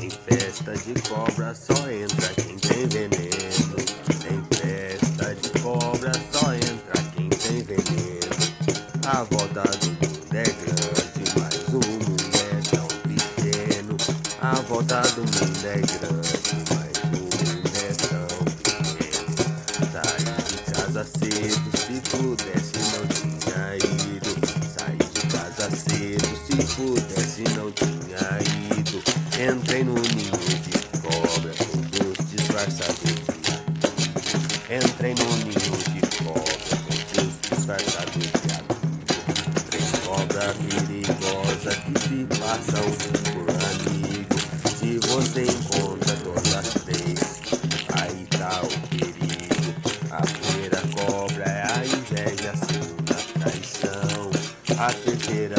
Em festa de cobra só entra quem tem veneno. Em festa de cobra só entra quem tem veneno. A volta do mundo é grande, mas o mundo é tão pequeno. A volta do mundo é grande, mas o mundo é tão pequeno. Saí de casa cedo, se pudesse não tinha ido. Saí de casa cedo, se pudesse não tinha ido. Entrei no ninho de cobra com Deus disfarçado de água. Entrei no ninho de cobra com Deus disfarçado de água. Entrei cobra perigosa que se passa por amigo. Se você encontra todas três, aí tá o perigo. A primeira cobra é a inveja, a segunda a traição, a terceira